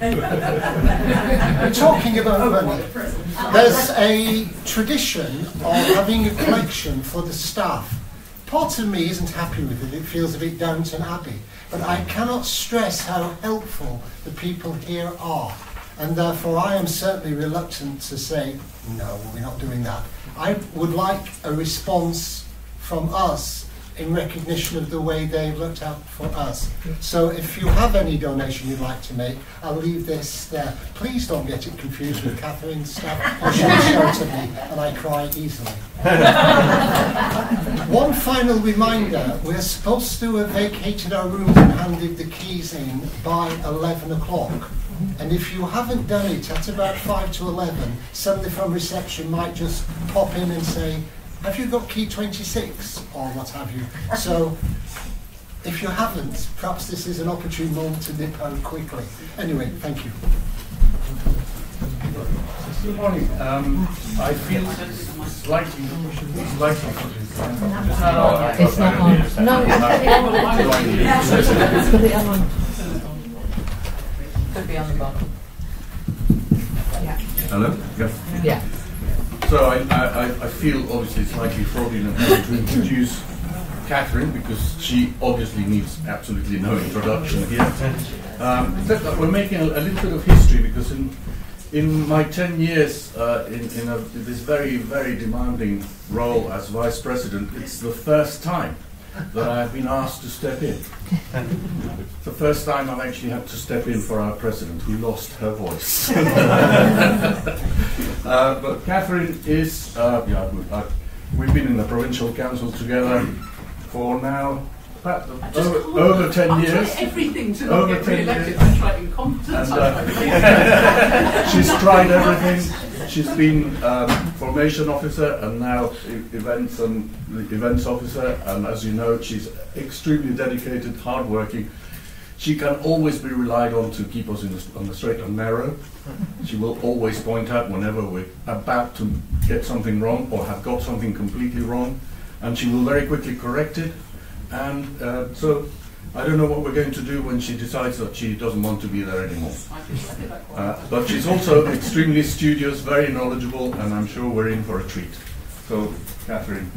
We're talking about money, there's a tradition of having a collection for the staff. Part of me isn't happy with it, it feels a bit Downton Abbey, but I cannot stress how helpful the people here are. And therefore, I am certainly reluctant to say, no, we're not doing that. I would like a response from us in recognition of the way they've looked out for us. So if you have any donation you'd like to make, I'll leave this there. Please don't get it confused with Catherine's stuff, or she'll shout at me and I cry easily. One final reminder, we're supposed to have vacated our rooms and handed the keys in by 11 o'clock. And if you haven't done it at about 5 to 11, somebody from reception might just pop in and say, have you got key 26 or what have you? So if you haven't, perhaps this is an opportune moment to nip out quickly. Anyway, thank you. Good morning. Um, I feel slightly, slightly. It's not on. No, it's put it on. Could be on the bottom. Yeah. Hello? Yeah. Yeah. So I, I, I feel obviously slightly fraudulent to introduce Catherine because she obviously needs absolutely no introduction here. Um, that we're making a, a, little bit of history because in in my 10 years uh, in, in a, this very, very demanding role as vice president, it's the first time that I've been asked to step in. it's the first time I've actually had to step in for our president, who lost her voice. uh, but Catherine is, uh, yeah, we've been in the provincial council together for now over, over 10 I years. everything to over get 10 years. I incompetence. And, uh, She's tried everything. She's been um, formation officer and now events and events officer. And as you know, she's extremely dedicated, hardworking. She can always be relied on to keep us in the, on the straight and narrow. She will always point out whenever we're about to get something wrong or have got something completely wrong, and she will very quickly correct it. And uh, so I don't know what we're going to do when she decides that she doesn't want to be there anymore. Uh, but she's also extremely studious, very knowledgeable, and I'm sure we're in for a treat. So, Catherine.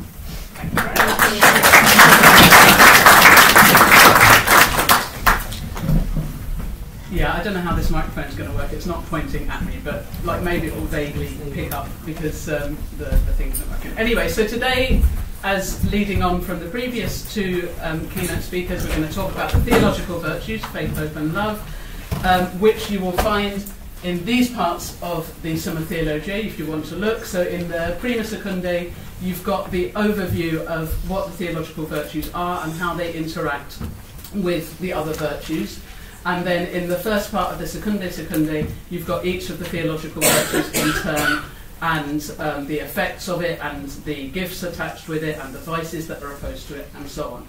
Yeah, I don't know how this microphone's going to work. It's not pointing at me, but like maybe it will vaguely pick up because um, the, the thing's not working. Anyway, so today, as leading on from the previous two um, keynote speakers, we're going to talk about the theological virtues, faith, hope, and love, um, which you will find in these parts of the Summa Theologiae, if you want to look. So in the Prima Secundae, you've got the overview of what the theological virtues are and how they interact with the other virtues. And then in the first part of the Secundae Secundae, you've got each of the theological virtues in turn and um, the effects of it and the gifts attached with it and the vices that are opposed to it and so on.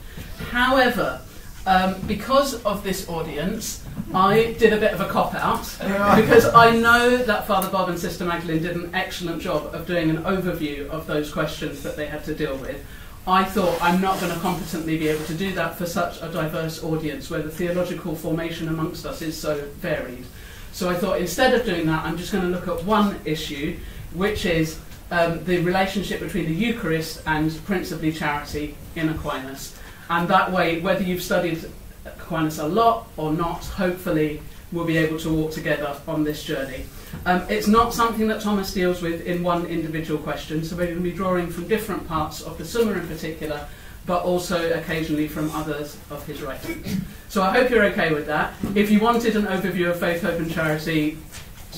However, um, because of this audience, I did a bit of a cop out because I know that Father Bob and Sister Magdalene did an excellent job of doing an overview of those questions that they had to deal with. I thought I'm not going to competently be able to do that for such a diverse audience where the theological formation amongst us is so varied. So I thought instead of doing that, I'm just going to look at one issue, which is um, the relationship between the Eucharist and principally charity in Aquinas. And that way, whether you've studied Aquinas a lot or not, hopefully we'll be able to walk together on this journey. Um, it's not something that Thomas deals with in one individual question, so we're going to be drawing from different parts of the Summa in particular, but also occasionally from others of his writings. So I hope you're okay with that. If you wanted an overview of faith, hope, and charity,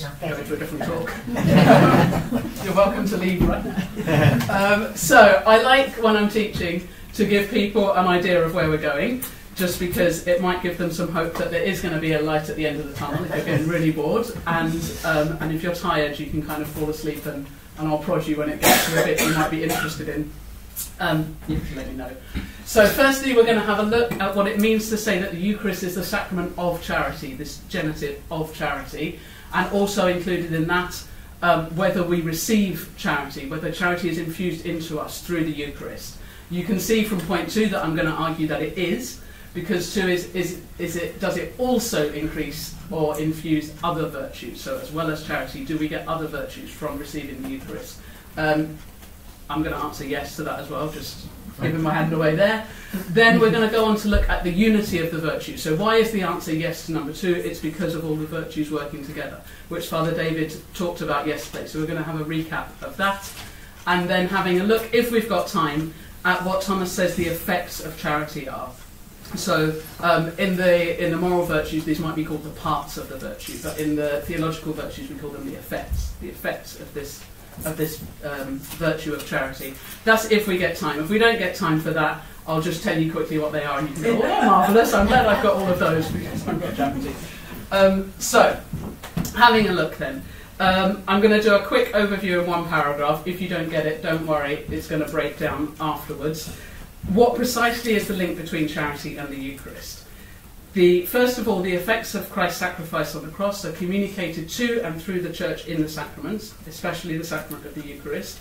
go into a different talk. you're welcome to leave right now. Um, so I like when I'm teaching to give people an idea of where we're going just because it might give them some hope that there is going to be a light at the end of the tunnel if you're getting really bored. And, um, and if you're tired, you can kind of fall asleep and, and I'll prod you when it gets to a bit you might be interested in. Um, you can let me know. So, firstly, we're going to have a look at what it means to say that the Eucharist is the sacrament of charity, this genitive of charity, and also included in that um, whether we receive charity, whether charity is infused into us through the Eucharist. You can see from point two that I'm going to argue that it is, because two is, is, is it, does it also increase or infuse other virtues? So as well as charity, do we get other virtues from receiving the Eucharist? Um, I'm going to answer yes to that as well, just giving my hand away there. Then we're going to go on to look at the unity of the virtues. So why is the answer yes to number two? It's because of all the virtues working together, which Father David talked about yesterday. So we're going to have a recap of that, and then having a look, if we've got time, at what Thomas says the effects of charity are. So, um, in the in the moral virtues, these might be called the parts of the virtue, but in the theological virtues, we call them the effects. The effects of this of this um, virtue of charity. That's if we get time. If we don't get time for that, I'll just tell you quickly what they are, and you can go, "Oh, marvelous! I'm glad I've got all of those because I've got charity." Um, so, having a look then. Um, I'm going to do a quick overview in one paragraph. If you don't get it, don't worry, it's going to break down afterwards. What precisely is the link between charity and the Eucharist? The, first of all, the effects of Christ's sacrifice on the cross are communicated to and through the church in the sacraments, especially the sacrament of the Eucharist.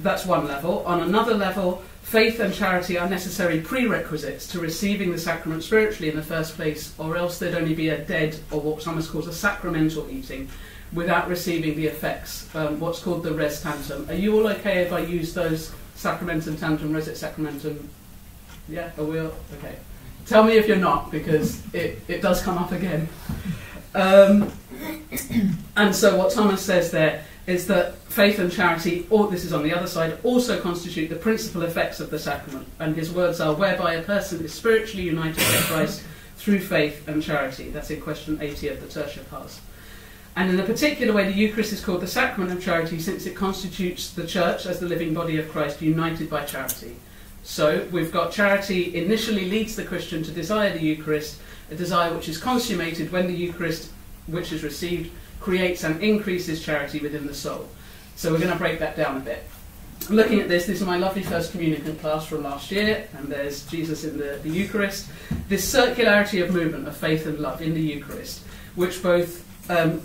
That's one level. On another level, faith and charity are necessary prerequisites to receiving the sacrament spiritually in the first place, or else there'd only be a dead, or what Thomas calls a sacramental eating, without receiving the effects, um, what's called the res tantum. Are you all okay if I use those sacramentum, tantum, res et sacramentum? Yeah, are we all? Okay. Tell me if you're not, because it, it does come up again. Um, and so what Thomas says there is that faith and charity, or this is on the other side, also constitute the principal effects of the sacrament. And his words are, whereby a person is spiritually united to Christ through faith and charity. That's in question 80 of the Tertia Pars. And in a particular way, the Eucharist is called the sacrament of charity since it constitutes the church as the living body of Christ united by charity. So we've got charity initially leads the Christian to desire the Eucharist, a desire which is consummated when the Eucharist, which is received, creates and increases charity within the soul. So we're going to break that down a bit. Looking at this, this is my lovely First Communion class from last year, and there's Jesus in the, the Eucharist. This circularity of movement of faith and love in the Eucharist, which both um,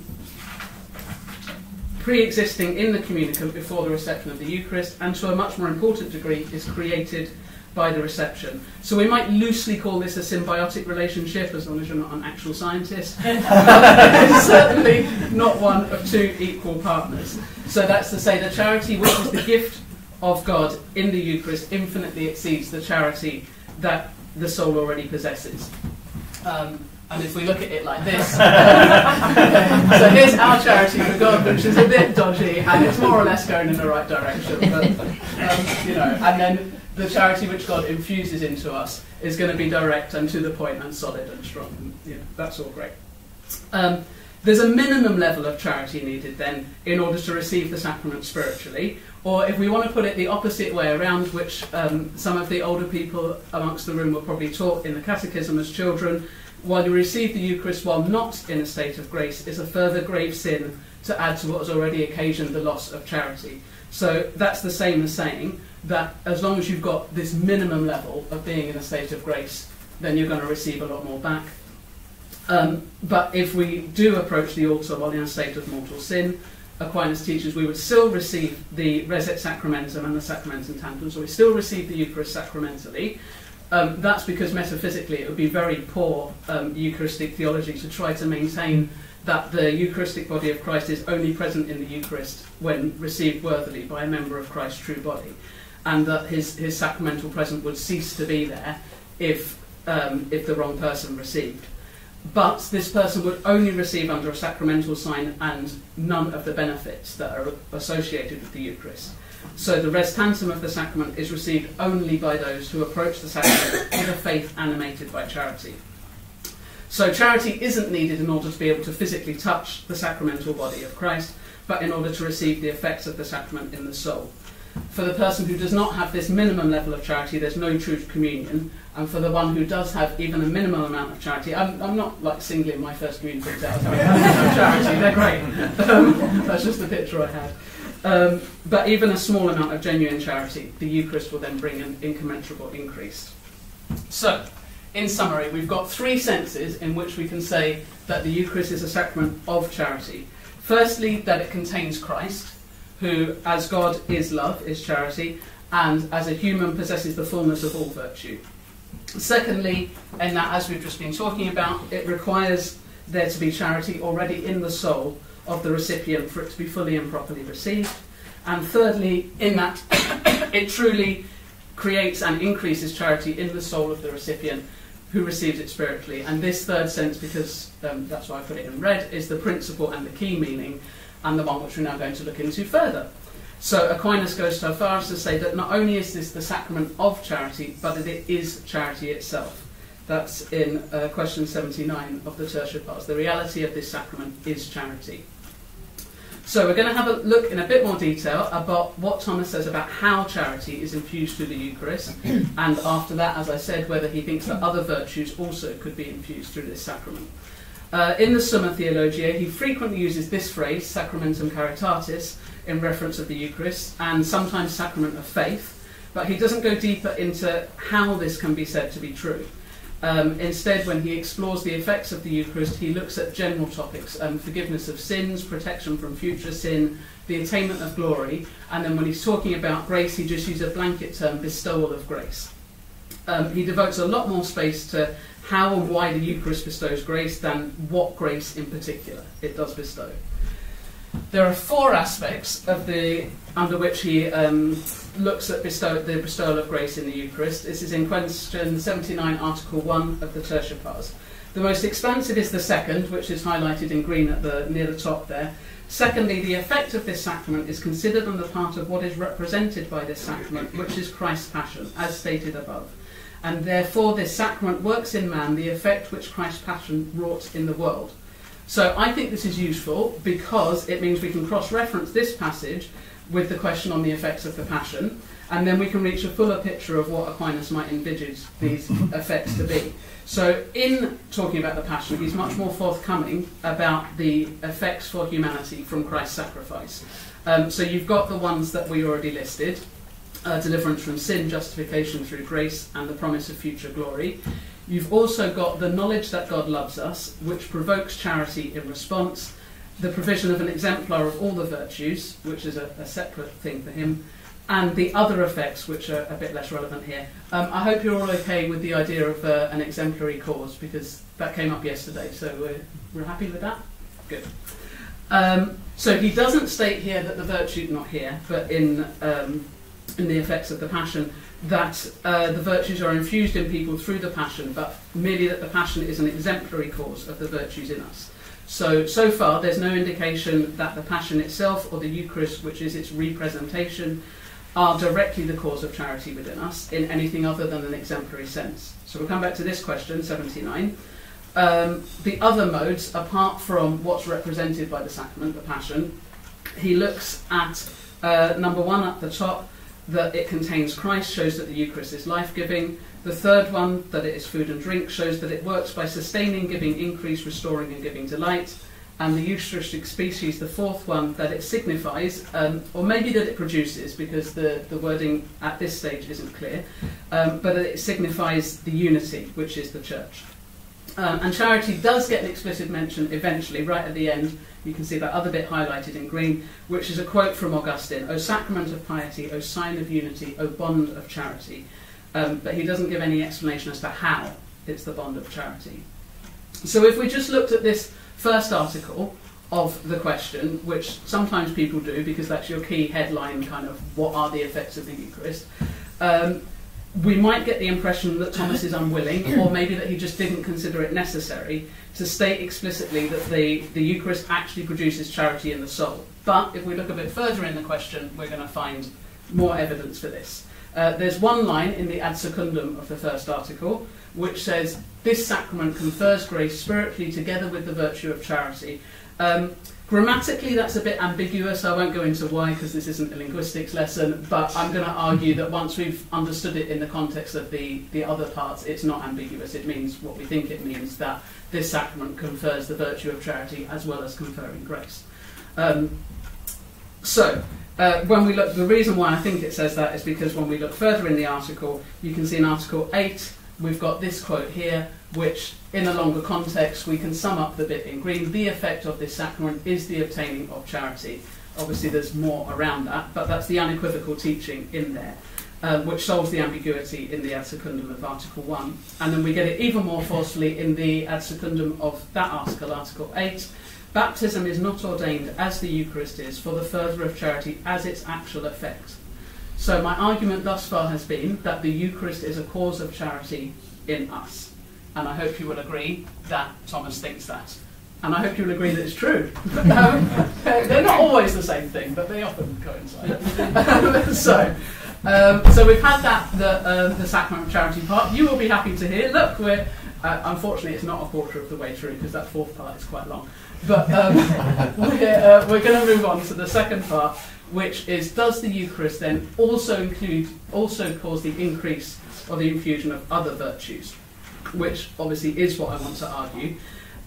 pre-existing in the communicant before the reception of the Eucharist, and to a much more important degree is created by the reception. So we might loosely call this a symbiotic relationship, as long as you're not an actual scientist. it's certainly not one of two equal partners. So that's to say, the charity, which is the gift of God in the Eucharist, infinitely exceeds the charity that the soul already possesses. Um, and if we look at it like this, so here's our charity for God, which is a bit dodgy, and it's more or less going in the right direction. But, um, you know, and then the charity which God infuses into us is going to be direct and to the point and solid and strong. And, you know, that's all great. Um, there's a minimum level of charity needed then in order to receive the sacrament spiritually. Or if we want to put it the opposite way around, which um, some of the older people amongst the room were probably taught in the catechism as children, while you receive the Eucharist while not in a state of grace is a further grave sin to add to what has already occasioned the loss of charity. So that's the same as saying that as long as you've got this minimum level of being in a state of grace, then you're going to receive a lot more back. Um, but if we do approach the altar while in a state of mortal sin, Aquinas teaches we would still receive the res et sacramentum and the sacramentum tantum, so we still receive the Eucharist sacramentally, um, that's because metaphysically it would be very poor um, Eucharistic theology to try to maintain that the Eucharistic body of Christ is only present in the Eucharist when received worthily by a member of Christ's true body, and that his, his sacramental presence would cease to be there if, um, if the wrong person received. But this person would only receive under a sacramental sign and none of the benefits that are associated with the Eucharist. So the res tantum of the sacrament is received only by those who approach the sacrament with a faith animated by charity. So charity isn't needed in order to be able to physically touch the sacramental body of Christ, but in order to receive the effects of the sacrament in the soul. For the person who does not have this minimum level of charity, there's no true communion. And for the one who does have even a minimal amount of charity, I'm, I'm not like singling my first communion out. charity, they're great. Um, that's just the picture I had. Um, but even a small amount of genuine charity, the Eucharist will then bring an incommensurable increase. So, in summary, we've got three senses in which we can say that the Eucharist is a sacrament of charity. Firstly, that it contains Christ, who, as God is love, is charity, and as a human possesses the fullness of all virtue. Secondly, and that as we've just been talking about, it requires there to be charity already in the soul of the recipient for it to be fully and properly received. And thirdly, in that it truly creates and increases charity in the soul of the recipient who receives it spiritually. And this third sense, because um, that's why I put it in red, is the principal and the key meaning, and the one which we're now going to look into further. So Aquinas goes so far as to say that not only is this the sacrament of charity, but that it is charity itself. That's in uh, question 79 of the Tertia Pars. The reality of this sacrament is charity. So we're going to have a look in a bit more detail about what Thomas says about how charity is infused through the Eucharist, and after that, as I said, whether he thinks that other virtues also could be infused through this sacrament. Uh, in the Summa Theologiae, he frequently uses this phrase, sacramentum caritatis, in reference of the Eucharist, and sometimes sacrament of faith, but he doesn't go deeper into how this can be said to be true. Um, instead, when he explores the effects of the Eucharist, he looks at general topics um, forgiveness of sins, protection from future sin, the attainment of glory, and then when he's talking about grace, he just uses a blanket term bestowal of grace. Um, he devotes a lot more space to how and why the Eucharist bestows grace than what grace in particular it does bestow. There are four aspects of the under which he um, looks at bestow, the bestowal of grace in the Eucharist. This is in question 79, Article 1 of the Tertia Pars. The most expansive is the second, which is highlighted in green at the, near the top there. Secondly, the effect of this sacrament is considered on the part of what is represented by this sacrament, which is Christ's passion, as stated above. And therefore, this sacrament works in man the effect which Christ's passion wrought in the world. So I think this is useful because it means we can cross reference this passage with the question on the effects of the Passion, and then we can reach a fuller picture of what Aquinas might envisage these effects to be. So, in talking about the Passion, he's much more forthcoming about the effects for humanity from Christ's sacrifice. Um, so, you've got the ones that we already listed uh, deliverance from sin, justification through grace, and the promise of future glory. You've also got the knowledge that God loves us, which provokes charity in response the provision of an exemplar of all the virtues, which is a, a separate thing for him, and the other effects, which are a bit less relevant here. Um, I hope you're all okay with the idea of uh, an exemplary cause, because that came up yesterday, so we're, we're happy with that? Good. Um, so he doesn't state here that the virtue, not here, but in, um, in the effects of the passion, that uh, the virtues are infused in people through the passion, but merely that the passion is an exemplary cause of the virtues in us. So, so far, there's no indication that the Passion itself or the Eucharist, which is its representation, are directly the cause of charity within us in anything other than an exemplary sense. So we'll come back to this question, 79. Um, the other modes, apart from what's represented by the sacrament, the Passion, he looks at uh, number one at the top, that it contains Christ, shows that the Eucharist is life giving. The third one, that it is food and drink, shows that it works by sustaining, giving increase, restoring, and giving delight. And the Eucharistic species, the fourth one, that it signifies, um, or maybe that it produces, because the, the wording at this stage isn't clear, um, but that it signifies the unity, which is the church. Um, and charity does get an explicit mention eventually, right at the end. You can see that other bit highlighted in green, which is a quote from Augustine O sacrament of piety, O sign of unity, O bond of charity. Um, but he doesn't give any explanation as to how it's the bond of charity. So if we just looked at this first article of the question, which sometimes people do because that's your key headline kind of what are the effects of the Eucharist, um, we might get the impression that Thomas is unwilling, or maybe that he just didn't consider it necessary to state explicitly that the, the Eucharist actually produces charity in the soul. But if we look a bit further in the question, we're going to find more evidence for this. Uh, there's one line in the ad secundum of the first article which says, This sacrament confers grace spiritually together with the virtue of charity. Um, grammatically, that's a bit ambiguous. I won't go into why because this isn't a linguistics lesson, but I'm going to argue that once we've understood it in the context of the, the other parts, it's not ambiguous. It means what we think it means that this sacrament confers the virtue of charity as well as conferring grace. Um, so, uh, when we look, the reason why I think it says that is because when we look further in the article, you can see in Article 8, we've got this quote here, which in a longer context, we can sum up the bit in green. The effect of this sacrament is the obtaining of charity. Obviously, there's more around that, but that's the unequivocal teaching in there. uh, which solves the ambiguity in the ad secundum of Article 1. And then we get it even more forcefully in the ad secundum of that article, Article 8. Baptism is not ordained as the Eucharist is for the further of charity as its actual effect. So my argument thus far has been that the Eucharist is a cause of charity in us. And I hope you will agree that Thomas thinks that. And I hope you'll agree that it's true. um, they're not always the same thing, but they often coincide. so, um, so we've had that, the, uh, the sacrament of charity part. You will be happy to hear. Look, we're uh, unfortunately it's not a quarter of the way through because that fourth part is quite long. But um, we're, uh, we're going to move on to the second part, which is does the Eucharist then also include, also cause the increase or the infusion of other virtues, which obviously is what I want to argue.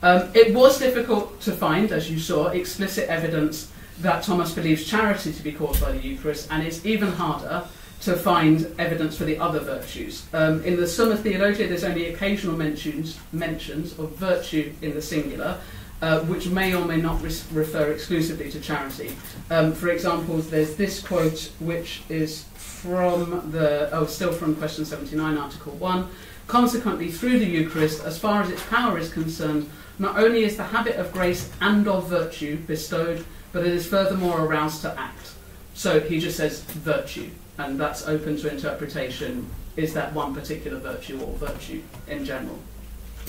Um, it was difficult to find, as you saw, explicit evidence that Thomas believes charity to be caused by the Eucharist, and it's even harder to find evidence for the other virtues. Um, in the Summa Theologia, there's only occasional mentions, mentions of virtue in the singular, uh, which may or may not res- refer exclusively to charity. Um, for example, there's this quote, which is from the, oh, still from question 79, article 1. Consequently, through the Eucharist, as far as its power is concerned, not only is the habit of grace and of virtue bestowed, but it is furthermore aroused to act. So he just says virtue, and that's open to interpretation. Is that one particular virtue or virtue in general?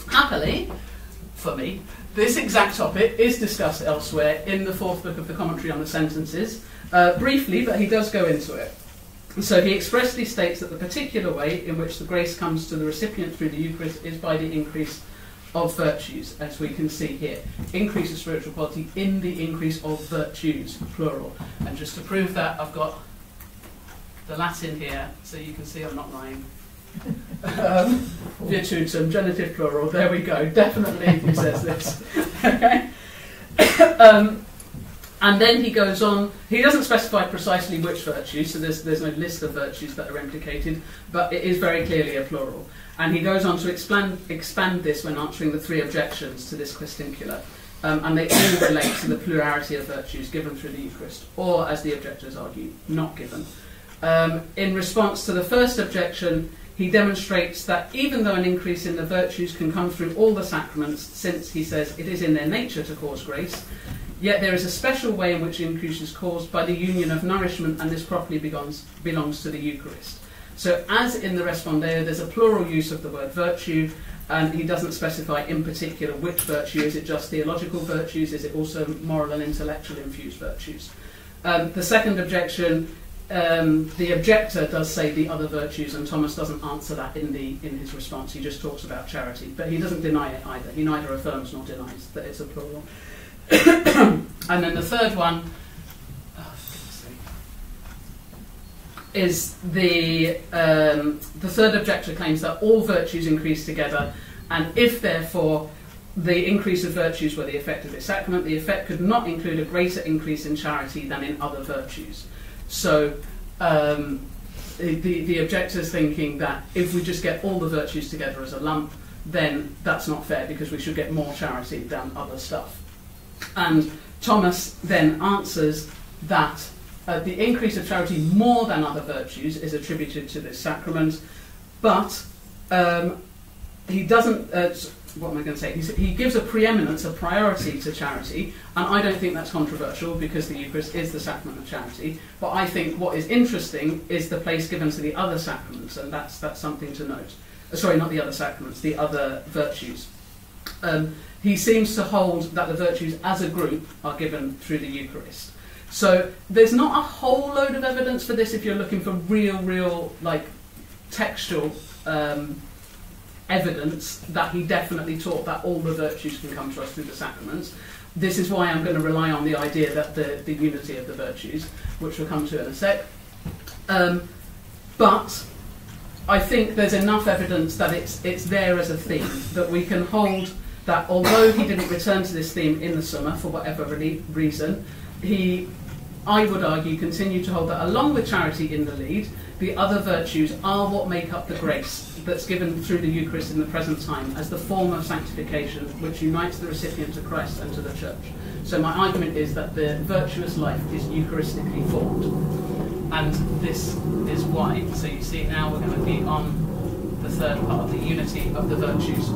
Happily, for me, this exact topic is discussed elsewhere in the fourth book of the Commentary on the Sentences, uh, briefly, but he does go into it. So he expressly states that the particular way in which the grace comes to the recipient through the Eucharist is by the increase of virtues, as we can see here. Increase of spiritual quality in the increase of virtues, plural. And just to prove that, I've got the Latin here, so you can see I'm not lying. um, virtutum, genitive plural, there we go. Definitely he says this. okay? um, and then he goes on, he doesn't specify precisely which virtues, so there's, there's no list of virtues that are implicated, but it is very clearly a plural. And he goes on to expand, expand this when answering the three objections to this quaestiuncula. Um, and they all relate to the plurality of virtues given through the Eucharist, or, as the objectors argue, not given. Um, in response to the first objection, he demonstrates that even though an increase in the virtues can come through all the sacraments, since he says it is in their nature to cause grace, yet there is a special way in which increase is caused by the union of nourishment, and this properly belongs, belongs to the Eucharist. So, as in the Respondeo, there's a plural use of the word virtue, and he doesn't specify in particular which virtue. Is it just theological virtues? Is it also moral and intellectual infused virtues? Um, the second objection, um, the objector does say the other virtues, and Thomas doesn't answer that in, the, in his response. He just talks about charity, but he doesn't deny it either. He neither affirms nor denies that it's a plural. and then the third one, is the um, the third objector claims that all virtues increase together, and if therefore the increase of virtues were the effect of this sacrament, the effect could not include a greater increase in charity than in other virtues. So. Um, the, the objector is thinking that if we just get all the virtues together as a lump, then that's not fair because we should get more charity than other stuff. And Thomas then answers that uh, the increase of charity more than other virtues is attributed to this sacrament, but um, he doesn't. Uh, what am I going to say? He's, he gives a preeminence, a priority to charity, and I don't think that's controversial because the Eucharist is the sacrament of charity. But I think what is interesting is the place given to the other sacraments, and that's that's something to note. Uh, sorry, not the other sacraments, the other virtues. Um, he seems to hold that the virtues as a group are given through the Eucharist. So there's not a whole load of evidence for this if you're looking for real, real, like, textual um, evidence that he definitely taught that all the virtues can come to us through the sacraments. This is why I'm going to rely on the idea that the, the unity of the virtues, which we'll come to in a sec. Um, but I think there's enough evidence that it's, it's there as a theme, that we can hold that although he didn't return to this theme in the Summa for whatever reason, he I would argue, continued to hold that along with charity in the lead, the other virtues are what make up the grace that's given through the Eucharist in the present time as the form of sanctification which unites the recipient to Christ and to the Church. So my argument is that the virtuous life is Eucharistically formed. And this is why. So you see now we're going to be on the third part, of the unity of the virtues.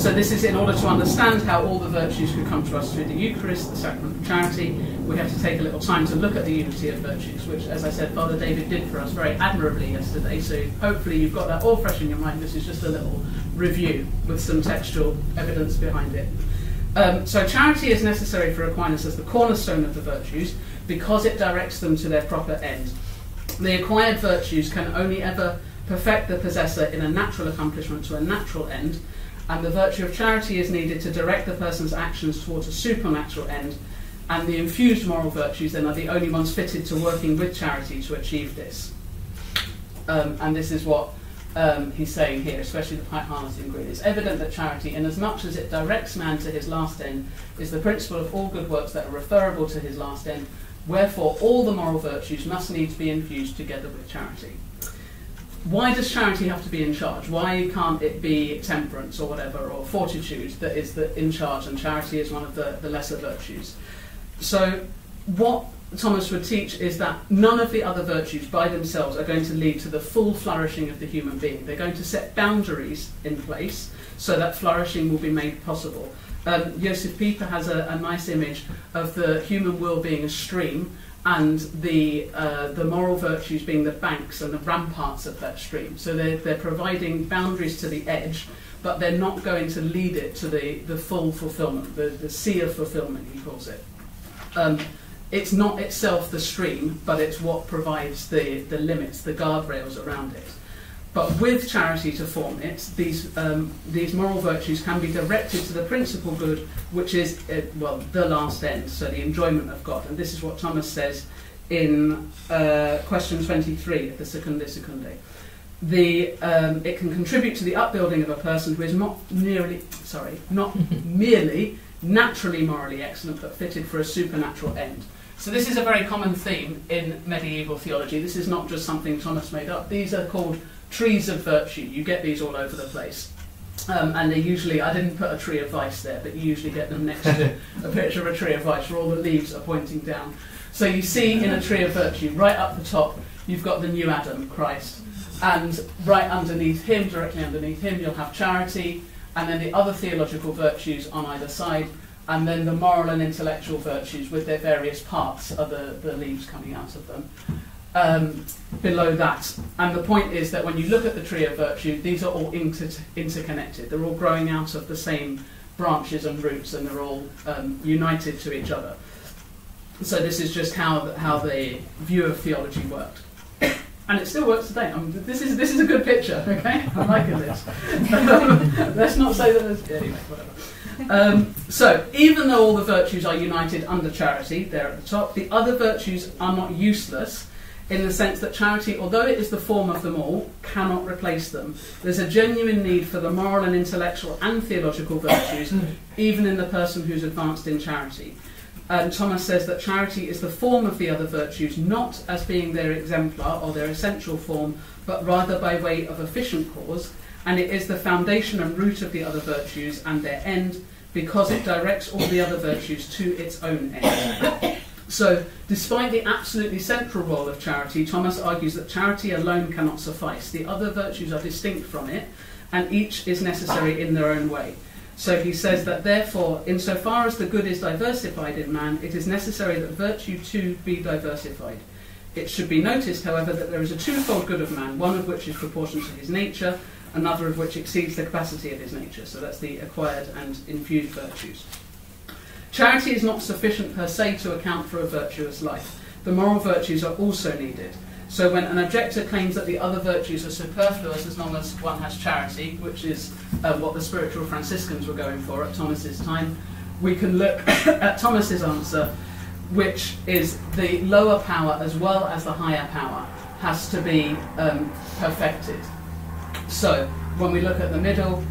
So this is in order to understand how all the virtues could come to us through the Eucharist, the sacrament of charity, we have to take a little time to look at the unity of virtues, which, as I said, Father David did for us very admirably yesterday. So hopefully you've got that all fresh in your mind. This is just a little review with some textual evidence behind it. Um, so charity is necessary for Aquinas as the cornerstone of the virtues because it directs them to their proper end. The acquired virtues can only ever perfect the possessor in a natural accomplishment to a natural end, and the virtue of charity is needed to direct the person's actions towards a supernatural end, and the infused moral virtues then are the only ones fitted to working with charity to achieve this. Um, and this is what um, he's saying here, especially the pipe harnessing grid. It's evident that charity, inasmuch as it directs man to his last end, is the principle of all good works that are referable to his last end. Wherefore, all the moral virtues must needs be infused together with charity. Why does charity have to be in charge? Why can't it be temperance or whatever, or fortitude that is the, in charge, and charity is one of the, the lesser virtues? So, what Thomas would teach is that none of the other virtues by themselves are going to lead to the full flourishing of the human being. They're going to set boundaries in place so that flourishing will be made possible. Um, Josef Pieper has a, a, nice image of the human will being a stream and the, uh, the moral virtues being the banks and the ramparts of that stream. So they're, they're providing boundaries to the edge, but they're not going to lead it to the, the full fulfillment, the, the sea of fulfillment, he calls it. Um, it's not itself the stream, but it's what provides the, the limits, the guardrails around it. But with charity to form it, these, um, these moral virtues can be directed to the principal good, which is, uh, well, the last end, so the enjoyment of God. And this is what Thomas says in uh, question 23 of the Secundae Secundae. The, um, it can contribute to the upbuilding of a person who is not nearly, sorry, not merely naturally morally excellent, but fitted for a supernatural end. So this is a very common theme in medieval theology. This is not just something Thomas made up. These are called trees of virtue. You get these all over the place. Um, and they usually, I didn't put a tree of vice there, but you usually get them next to a picture of a tree of vice where all the leaves are pointing down. So you see in a tree of virtue, right up the top, you've got the new Adam, Christ. And right underneath him, directly underneath him, you'll have charity, and then the other theological virtues on either side and then the moral and intellectual virtues with their various parts are the, the leaves coming out of them. Um, below that. And the point is that when you look at the tree of virtue, these are all inter- interconnected. They're all growing out of the same branches and roots, and they're all um, united to each other. So this is just how how the view of theology worked, and it still works today. I mean, this is this is a good picture. Okay, I like this. Um, let's not say that. There's, anyway, whatever. Um, so, even though all the virtues are united under charity, there at the top, the other virtues are not useless in the sense that charity, although it is the form of them all, cannot replace them. There's a genuine need for the moral and intellectual and theological virtues, hmm. even in the person who's advanced in charity. And Thomas says that charity is the form of the other virtues, not as being their exemplar or their essential form, but rather by way of efficient cause, and it is the foundation and root of the other virtues and their end because it directs all the other virtues to its own end. So, despite the absolutely central role of charity, Thomas argues that charity alone cannot suffice. The other virtues are distinct from it, and each is necessary in their own way. So he says that therefore, insofar as the good is diversified in man, it is necessary that virtue too be diversified. It should be noticed, however, that there is a twofold good of man, one of which is proportionate to his nature, another of which exceeds the capacity of his nature. So that's the acquired and infused virtues. Charity is not sufficient per se to account for a virtuous life. The moral virtues are also needed. So when an objector claims that the other virtues are superfluous as long as one has charity, which is uh, what the spiritual Franciscans were going for at Thomas's time, we can look at Thomas's answer, which is the lower power as well as the higher power has to be um, perfected. So, when we look at the middle,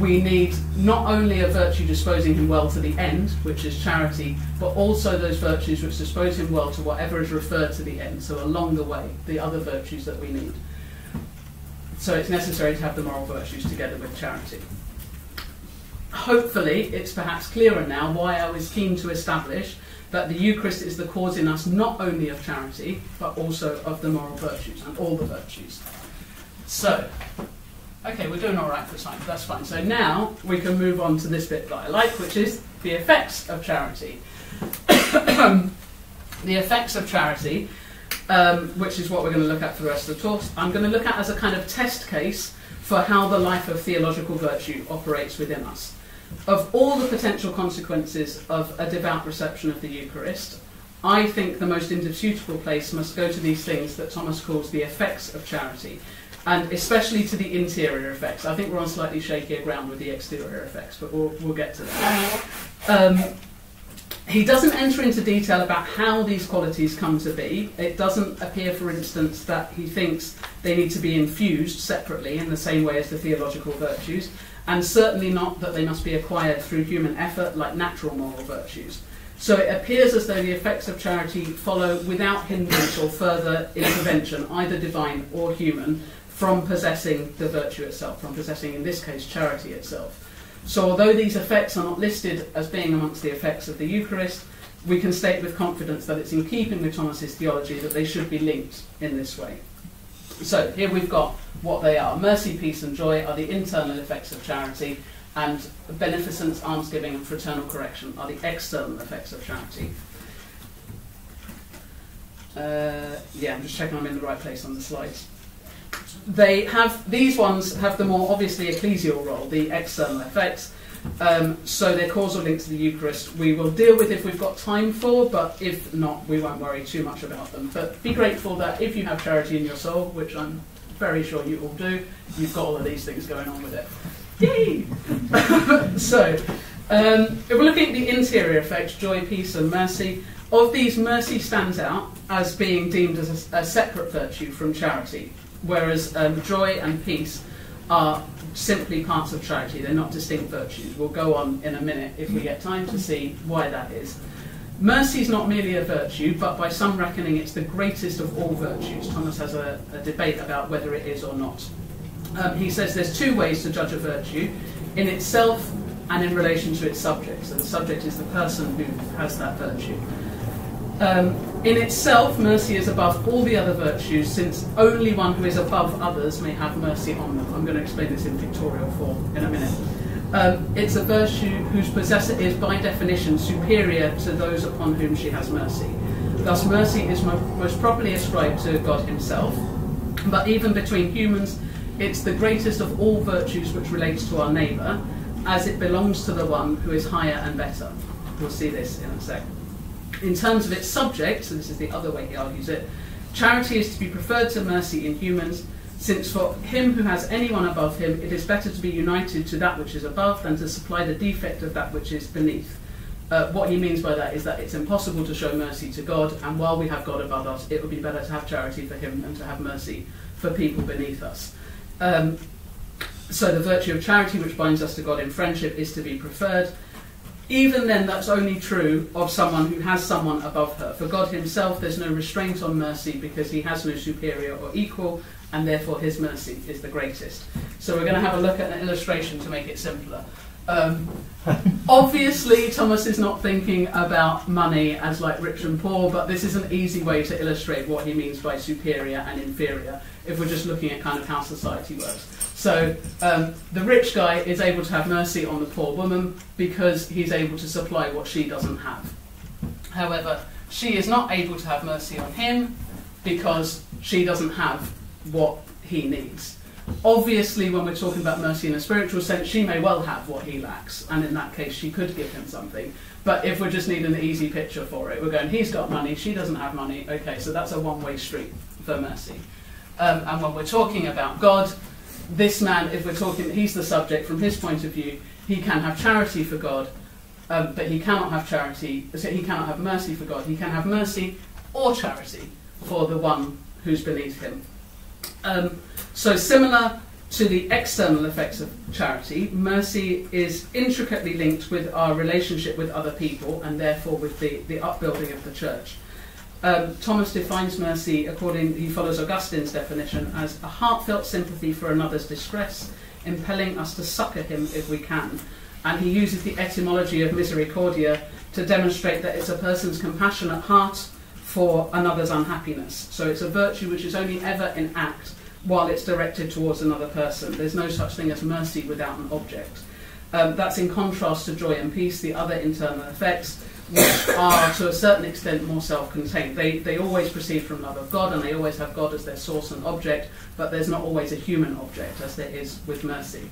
we need not only a virtue disposing him well to the end, which is charity, but also those virtues which dispose him well to whatever is referred to the end, so along the way, the other virtues that we need. So it's necessary to have the moral virtues together with charity. hopefully, it's perhaps clearer now why I was keen to establish that the Eucharist is the cause in us not only of charity, but also of the moral virtues and all the virtues. So, okay, we're doing all right for time, that's fine. So now we can move on to this bit that I like, which is the effects of charity. the effects of charity, um, which is what we're going to look at for the rest of the talk, I'm going to look at as a kind of test case for how the life of theological virtue operates within us. Of all the potential consequences of a devout reception of the Eucharist, I think the most indisputable place must go to these things that Thomas calls the effects of charity, and especially to the interior effects. I think we're on slightly shakier ground with the exterior effects, but we'll, we'll get to that. Um, he doesn't enter into detail about how these qualities come to be. It doesn't appear, for instance, that he thinks they need to be infused separately in the same way as the theological virtues, and certainly not that they must be acquired through human effort like natural moral virtues. So it appears as though the effects of charity follow without hindrance or further intervention, either divine or human, from possessing the virtue itself, from possessing, in this case, charity itself. So, although these effects are not listed as being amongst the effects of the Eucharist, we can state with confidence that it's in keeping with Thomas's theology that they should be linked in this way. So, here we've got what they are mercy, peace, and joy are the internal effects of charity, and beneficence, almsgiving, and fraternal correction are the external effects of charity. Uh, yeah, I'm just checking I'm in the right place on the slides they have these ones have the more obviously ecclesial role, the external effects. Um, so they're causal links to the Eucharist. We will deal with if we've got time for, but if not, we won't worry too much about them. But be grateful that if you have charity in your soul, which I'm very sure you all do, you've got all of these things going on with it. Yay! so, um, if we're looking at the interior effects, joy, peace, and mercy, of these, mercy stands out as being deemed as a, a separate virtue from charity whereas um, joy and peace are simply parts of charity. They're not distinct virtues. We'll go on in a minute if we get time to see why that is. Mercy is not merely a virtue, but by some reckoning, it's the greatest of all virtues. Thomas has a, a debate about whether it is or not. Um, he says there's two ways to judge a virtue in itself and in relation to its subject. So the subject is the person who has that virtue. Um, in itself, mercy is above all the other virtues, since only one who is above others may have mercy on them. I'm going to explain this in pictorial form in a minute. Um, it's a virtue whose possessor is, by definition, superior to those upon whom she has mercy. Thus, mercy is mo- most properly ascribed to God Himself, but even between humans, it's the greatest of all virtues which relates to our neighbour, as it belongs to the one who is higher and better. We'll see this in a second in terms of its subject, so this is the other way he argues it, charity is to be preferred to mercy in humans, since for him who has anyone above him, it is better to be united to that which is above than to supply the defect of that which is beneath. Uh, what he means by that is that it's impossible to show mercy to God, and while we have God above us, it would be better to have charity for him than to have mercy for people beneath us. Um, so the virtue of charity, which binds us to God in friendship, is to be preferred, even then, that's only true of someone who has someone above her. For God Himself, there's no restraint on mercy because He has no superior or equal, and therefore His mercy is the greatest. So, we're going to have a look at an illustration to make it simpler. Um, obviously, Thomas is not thinking about money as like rich and poor, but this is an easy way to illustrate what he means by superior and inferior if we're just looking at kind of how society works. So um, the rich guy is able to have mercy on the poor woman because he's able to supply what she doesn't have. However, she is not able to have mercy on him because she doesn't have what he needs. Obviously, when we're talking about mercy in a spiritual sense, she may well have what he lacks, and in that case, she could give him something. But if we're just needing an easy picture for it, we're going, he's got money, she doesn't have money. Okay, so that's a one way street for mercy. Um, and when we're talking about God, this man, if we're talking, he's the subject from his point of view, he can have charity for God, um, but he cannot have charity, so he cannot have mercy for God. He can have mercy or charity for the one who's beneath him. Um, so, similar to the external effects of charity, mercy is intricately linked with our relationship with other people and therefore with the, the upbuilding of the church. Um, Thomas defines mercy according, he follows Augustine's definition as a heartfelt sympathy for another's distress, impelling us to succour him if we can. and he uses the etymology of misericordia to demonstrate that it's a person's compassionate heart for another's unhappiness. So it's a virtue which is only ever in act while it's directed towards another person. There's no such thing as mercy without an object. Um, that's in contrast to joy and peace, the other internal effects, are to a certain extent more self contained. They, they always proceed from love of God and they always have God as their source and object, but there's not always a human object as there is with mercy.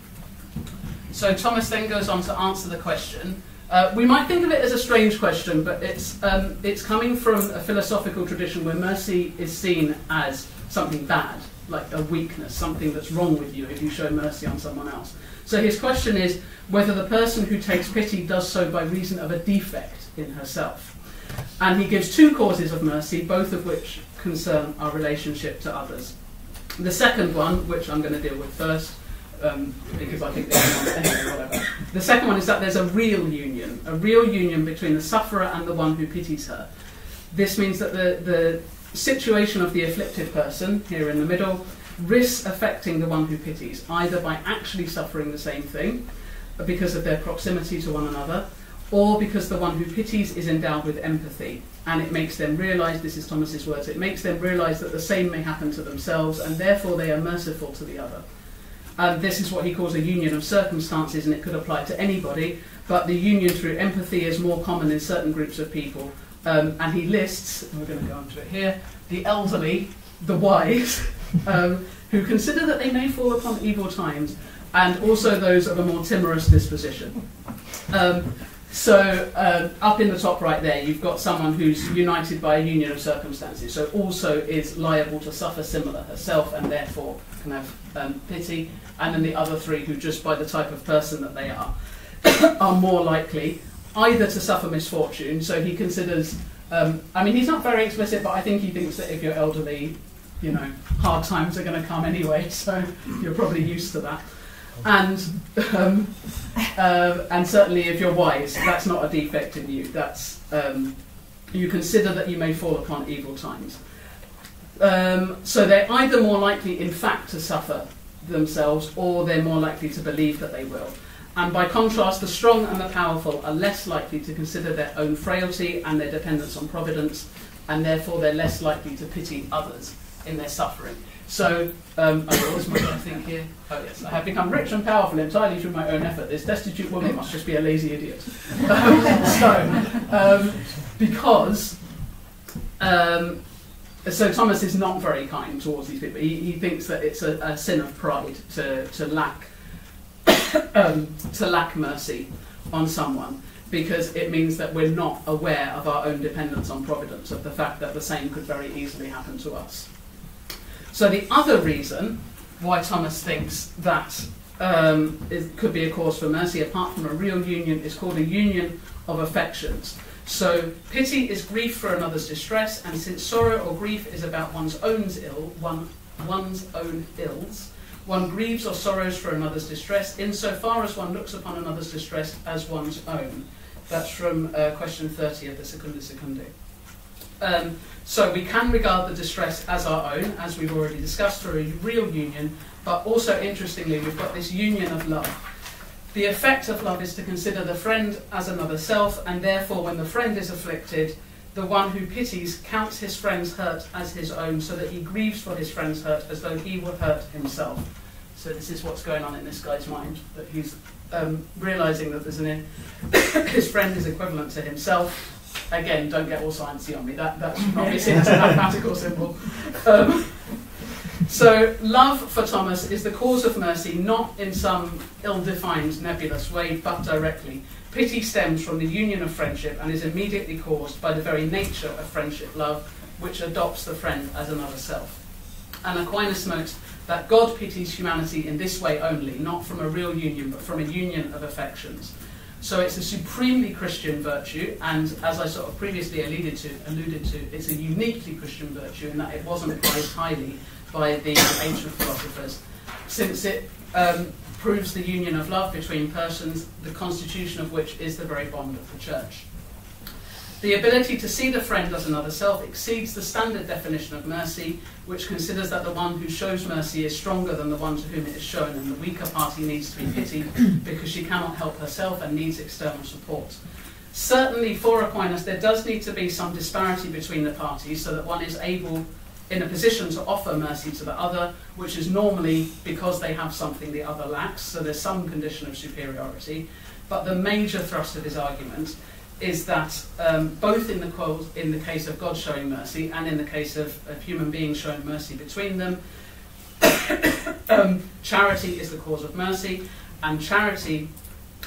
So Thomas then goes on to answer the question. Uh, we might think of it as a strange question, but it's, um, it's coming from a philosophical tradition where mercy is seen as something bad, like a weakness, something that's wrong with you if you show mercy on someone else. So his question is whether the person who takes pity does so by reason of a defect in herself. And he gives two causes of mercy, both of which concern our relationship to others. The second one, which I'm going to deal with first, um, because I think there's anyway, whatever. The second one is that there's a real union, a real union between the sufferer and the one who pities her. This means that the, the situation of the afflicted person, here in the middle, risks affecting the one who pities, either by actually suffering the same thing, because of their proximity to one another, or because the one who pities is endowed with empathy. And it makes them realize, this is Thomas's words, it makes them realize that the same may happen to themselves, and therefore they are merciful to the other. And this is what he calls a union of circumstances, and it could apply to anybody, but the union through empathy is more common in certain groups of people. Um, and he lists, and we're going to go on to it here, the elderly, the wise, um, who consider that they may fall upon evil times, and also those of a more timorous disposition. Um, so um, up in the top right there, you've got someone who's united by a union of circumstances, so also is liable to suffer similar herself, and therefore can have um, pity. And then the other three, who just by the type of person that they are, are more likely either to suffer misfortune. So he considers, um, I mean, he's not very explicit, but I think he thinks that if you're elderly, you know, hard times are going to come anyway, so you're probably used to that. And um, uh, and certainly if you're wise, that's not a defect in you. That's um, you consider that you may fall upon evil times. Um, so they're either more likely, in fact, to suffer themselves, or they're more likely to believe that they will. And by contrast, the strong and the powerful are less likely to consider their own frailty and their dependence on providence, and therefore they're less likely to pity others in their suffering. So, um, oh, what's my thing here? Oh, yes, I have become rich and powerful entirely through my own effort. This destitute woman must just be a lazy idiot. so, um, because, um, so Thomas is not very kind towards these people. He, he thinks that it's a, a sin of pride to, to lack um, to lack mercy on someone because it means that we're not aware of our own dependence on providence, of the fact that the same could very easily happen to us. So the other reason why Thomas thinks that um, it could be a cause for mercy, apart from a real union, is called a union of affections. So pity is grief for another's distress, and since sorrow or grief is about one's own ill, one, one's own ills, one grieves or sorrows for another's distress, insofar as one looks upon another's distress as one's own. That's from uh, question 30 of the Secunda Secundae. Um, so we can regard the distress as our own, as we've already discussed, through a real union, but also interestingly, we've got this union of love. The effect of love is to consider the friend as another self, and therefore, when the friend is afflicted, the one who pities counts his friend's hurt as his own, so that he grieves for his friend's hurt as though he were hurt himself. So this is what's going on in this guy's mind, that he's um, realizing that there's an his friend is equivalent to himself. Again, don't get all sciencey on me. That that's not missing as a mathematical symbol. Um, so love for Thomas is the cause of mercy, not in some ill-defined, nebulous way, but directly. Pity stems from the union of friendship and is immediately caused by the very nature of friendship love, which adopts the friend as another self. And Aquinas notes that God pities humanity in this way only, not from a real union, but from a union of affections. So it's a supremely Christian virtue, and as I sort of previously alluded to, alluded to, it's a uniquely Christian virtue in that it wasn't prized highly by the ancient philosophers, since it um, proves the union of love between persons, the constitution of which is the very bond of the church. The ability to see the friend as another self exceeds the standard definition of mercy, which considers that the one who shows mercy is stronger than the one to whom it is shown, and the weaker party needs to be pitied because she cannot help herself and needs external support. Certainly, for Aquinas, there does need to be some disparity between the parties so that one is able, in a position to offer mercy to the other, which is normally because they have something the other lacks, so there's some condition of superiority. But the major thrust of his argument is that um, both in the, quote, in the case of God showing mercy and in the case of, of human beings showing mercy between them, um, charity is the cause of mercy, and charity,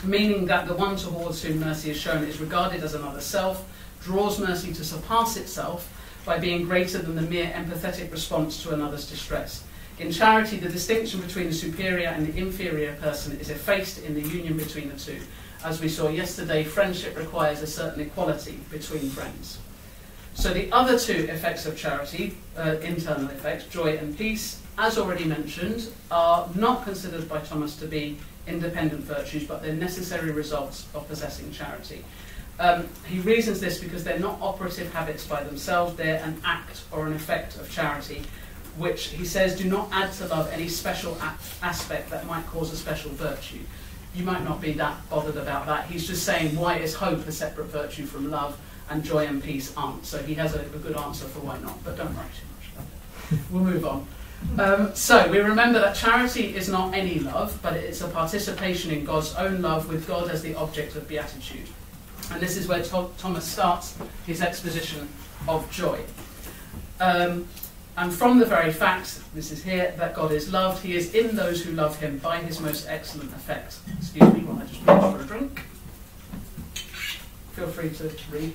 meaning that the one towards whom mercy is shown is regarded as another self, draws mercy to surpass itself by being greater than the mere empathetic response to another's distress. In charity, the distinction between the superior and the inferior person is effaced in the union between the two as we saw yesterday, friendship requires a certain equality between friends. So the other two effects of charity, uh, internal effects, joy and peace, as already mentioned, are not considered by Thomas to be independent virtues, but they're necessary results of possessing charity. Um, he reasons this because they're not operative habits by themselves, they're an act or an effect of charity, which he says do not add to love any special aspect that might cause a special virtue you might not be that bothered about that. He's just saying why is hope a separate virtue from love and joy and peace aren't. So he has a, a good answer for why not, but don't worry too much. About it. We'll move on. Um, so we remember that charity is not any love, but it's a participation in God's own love with God as the object of beatitude. And this is where Thomas starts his exposition of joy. Um, and from the very fact, this is here, that God is loved, he is in those who love him by his most excellent effect. Excuse me while I just reach for a drink. Feel free to read.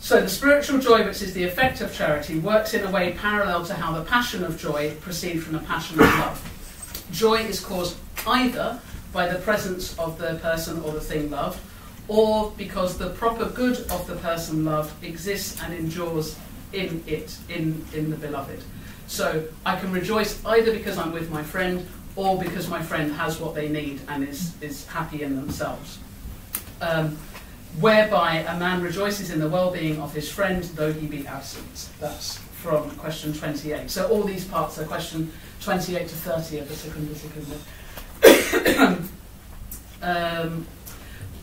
so the spiritual joy, which is the effect of charity, works in a way parallel to how the passion of joy proceeds from the passion of love. Joy is caused either by the presence of the person or the thing loved, or because the proper good of the person loved exists and endures in it, in, in the beloved. So I can rejoice either because I'm with my friend or because my friend has what they need and is, is happy in themselves. Um, whereby a man rejoices in the well being of his friend, though he be absent. That's from question 28. So all these parts are question 28 to 30 of the Secunda Secundae. um,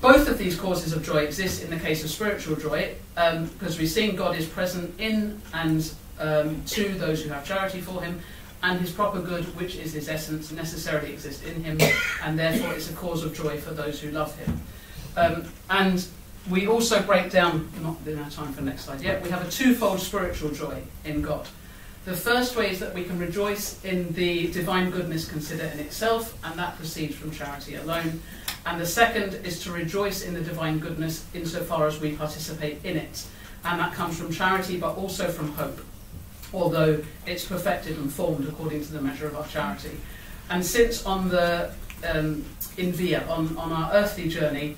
both of these causes of joy exist in the case of spiritual joy, um, because we've seen God is present in and um, to those who have charity for him, and his proper good, which is his essence, necessarily exists in him, and therefore it's a cause of joy for those who love him. Um, and we also break down, not in our time for the next slide yet, we have a twofold spiritual joy in God. The first way is that we can rejoice in the divine goodness considered in itself, and that proceeds from charity alone. And the second is to rejoice in the divine goodness insofar as we participate in it. And that comes from charity, but also from hope, although it's perfected and formed according to the measure of our charity. And since on the um, in via, on, on our earthly journey,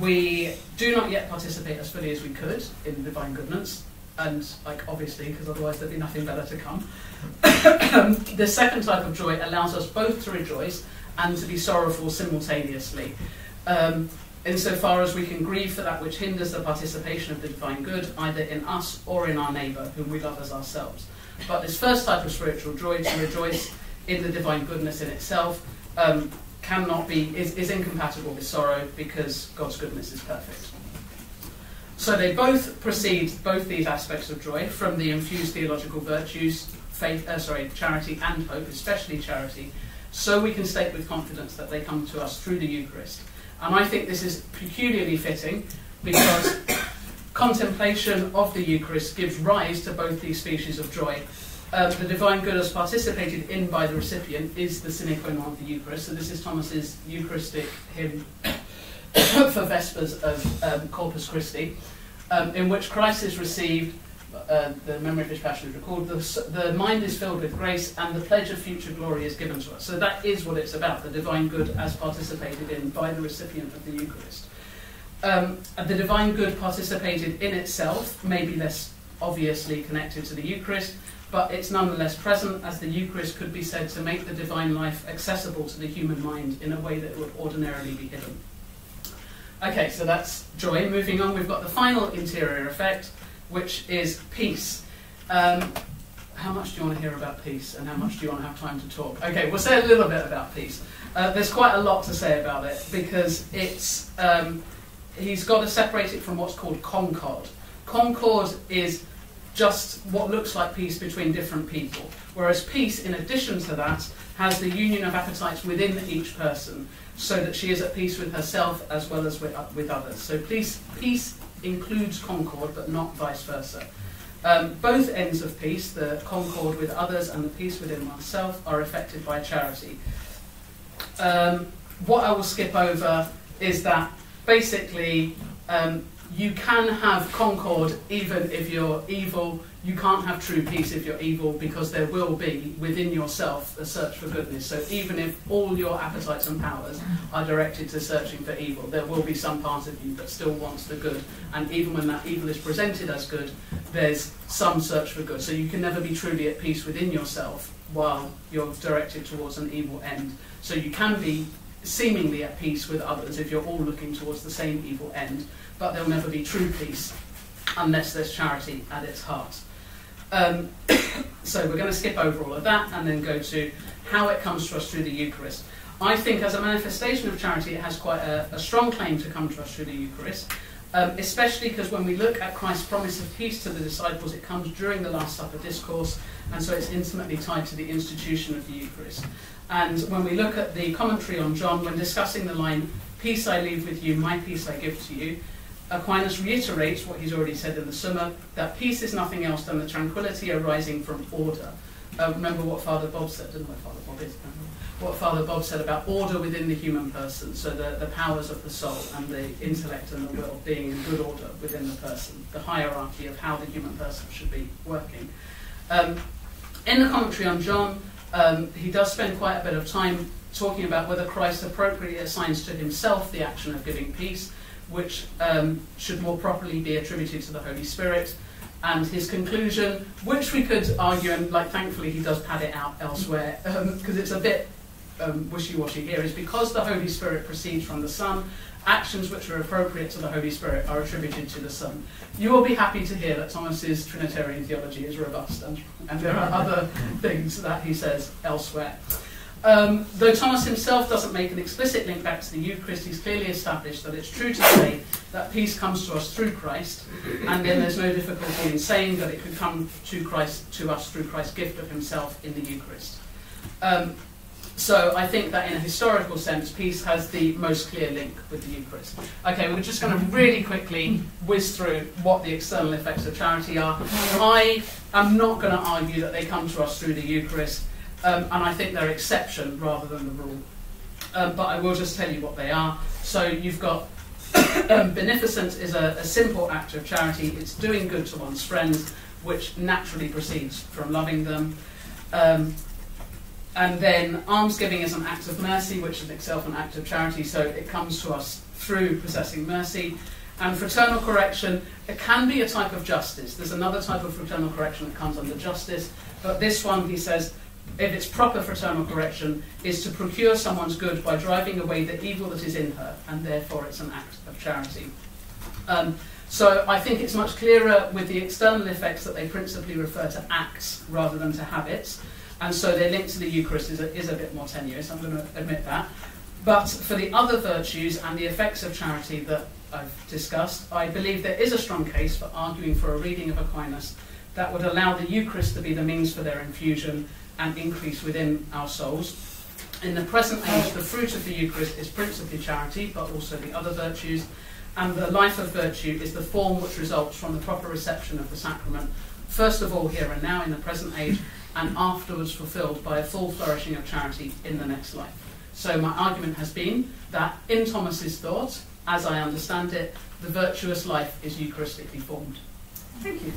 we do not yet participate as fully as we could in divine goodness, and like obviously because otherwise there'd be nothing better to come. the second type of joy allows us both to rejoice and to be sorrowful simultaneously. Um, insofar as we can grieve for that which hinders the participation of the divine good, either in us or in our neighbour, whom we love as ourselves. But this first type of spiritual joy, to rejoice in the divine goodness in itself, um, cannot be is, is incompatible with sorrow because God's goodness is perfect. So they both proceed, both these aspects of joy, from the infused theological virtues, faith, uh, sorry, charity and hope, especially charity, so we can state with confidence that they come to us through the Eucharist. And I think this is peculiarly fitting because contemplation of the Eucharist gives rise to both these species of joy. Uh, the divine good as participated in by the recipient is the sine qua non of the Eucharist. So this is Thomas's Eucharistic hymn for Vespers of um, Corpus Christi um, in which Christ is received, uh, the memory of his passion is recalled, the, the mind is filled with grace, and the pledge of future glory is given to us. So that is what it's about, the divine good as participated in by the recipient of the Eucharist. Um, the divine good participated in itself may be less obviously connected to the Eucharist, but it's nonetheless present as the Eucharist could be said to make the divine life accessible to the human mind in a way that would ordinarily be hidden. Okay, so that's joy. Moving on, we've got the final interior effect, which is peace. Um, how much do you want to hear about peace, and how much do you want to have time to talk? Okay, we'll say a little bit about peace. Uh, there's quite a lot to say about it because it's um, he's got to separate it from what's called concord. Concord is just what looks like peace between different people, whereas peace, in addition to that, has the union of appetites within each person so that she is at peace with herself as well as with, with others. So peace, peace includes concord, but not vice versa. Um, both ends of peace, the concord with others and the peace within oneself, are affected by charity. Um, what I will skip over is that basically um, you can have concord even if you're evil you can't have true peace if you're evil because there will be within yourself a search for goodness. So even if all your appetites and powers are directed to searching for evil, there will be some part of you that still wants the good. And even when that evil is presented as good, there's some search for good. So you can never be truly at peace within yourself while you're directed towards an evil end. So you can be seemingly at peace with others if you're all looking towards the same evil end, but there'll never be true peace unless there's charity at its heart. Um, so we're going to skip over all of that and then go to how it comes to us through the Eucharist. I think as a manifestation of charity, it has quite a, a strong claim to come to us through the Eucharist, um, especially because when we look at Christ's promise of peace to the disciples, it comes during the Last Supper discourse, and so it's intimately tied to the institution of the Eucharist. And when we look at the commentary on John, when discussing the line, Peace I leave with you, my peace I give to you, Aquinas reiterates what he's already said in the Summa, that peace is nothing else than the tranquility arising from order. Uh, remember what Father Bob said, didn't Father Bob? Is, what Father Bob said about order within the human person, so the, the powers of the soul and the intellect and the will being in good order within the person, the hierarchy of how the human person should be working. Um, in the commentary on John, um, he does spend quite a bit of time talking about whether Christ appropriately assigns to himself the action of giving peace which um, should more properly be attributed to the Holy Spirit. And his conclusion, which we could argue, and like thankfully he does pad it out elsewhere, because um, it's a bit um, wishy-washy here, is because the Holy Spirit proceeds from the Son, actions which are appropriate to the Holy Spirit are attributed to the Son. You will be happy to hear that Thomas's Trinitarian theology is robust, and, and there are other things that he says elsewhere. Um, though Thomas himself doesn't make an explicit link back to the Eucharist, he's clearly established that it's true to say that peace comes to us through Christ, and then there's no difficulty in saying that it could come to Christ to us through Christ's gift of himself in the Eucharist. Um, so I think that in a historical sense, peace has the most clear link with the Eucharist. Okay, we're just going to really quickly whiz through what the external effects of charity are. I am not going to argue that they come to us through the Eucharist. Um, and I think they're exception rather than the rule. Um, but I will just tell you what they are. So you've got um, beneficence is a, a, simple act of charity. It's doing good to one's friends, which naturally proceeds from loving them. Um, and then almsgiving is an act of mercy, which is itself an act of charity. So it comes to us through possessing mercy. And fraternal correction, it can be a type of justice. There's another type of fraternal correction that comes under justice. But this one, he says, if it's proper fraternal correction, is to procure someone's good by driving away the evil that is in her, and therefore it's an act of charity. Um, so I think it's much clearer with the external effects that they principally refer to acts rather than to habits, and so their link to the Eucharist is a, is a bit more tenuous, I'm going to admit that. But for the other virtues and the effects of charity that I've discussed, I believe there is a strong case for arguing for a reading of Aquinas that would allow the Eucharist to be the means for their infusion and increase within our souls. In the present age, the fruit of the Eucharist is principally charity, but also the other virtues. And the life of virtue is the form which results from the proper reception of the sacrament, first of all here and now in the present age, and afterwards fulfilled by a full flourishing of charity in the next life. So my argument has been that in Thomas's thought, as I understand it, the virtuous life is Eucharistically formed. Thank you.